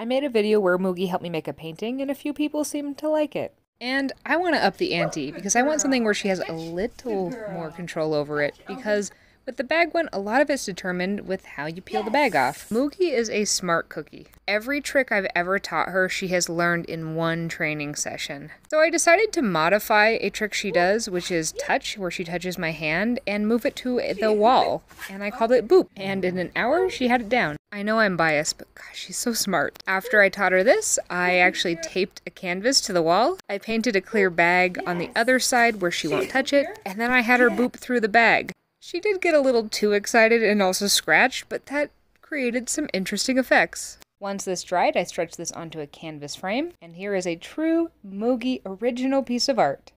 I made a video where Moogie helped me make a painting, and a few people seemed to like it. And I want to up the ante because I want something where she has a little more control over it because with the bag one, a lot of it's determined with how you peel the bag off. Moogie is a smart cookie. Every trick I've ever taught her, she has learned in one training session. So I decided to modify a trick she does, which is touch, where she touches my hand, and move it to the wall. And I called it boop. And in an hour, she had it down. I know I'm biased, but gosh, she's so smart. After I taught her this, I actually taped a canvas to the wall. I painted a clear bag on the other side where she won't touch it, and then I had her boop through the bag. She did get a little too excited and also scratched, but that created some interesting effects. Once this dried, I stretched this onto a canvas frame, and here is a true Moogie original piece of art.